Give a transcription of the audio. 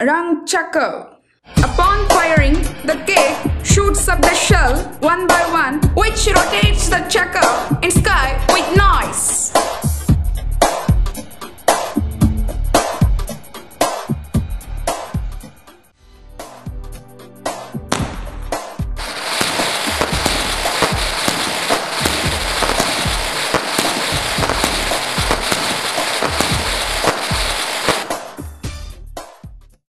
Rung Chakra. Upon firing, the cake shoots up the shell one by one, which rotates the chakra